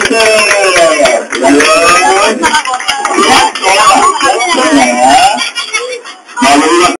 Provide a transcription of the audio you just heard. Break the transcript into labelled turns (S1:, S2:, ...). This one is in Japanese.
S1: Yeah.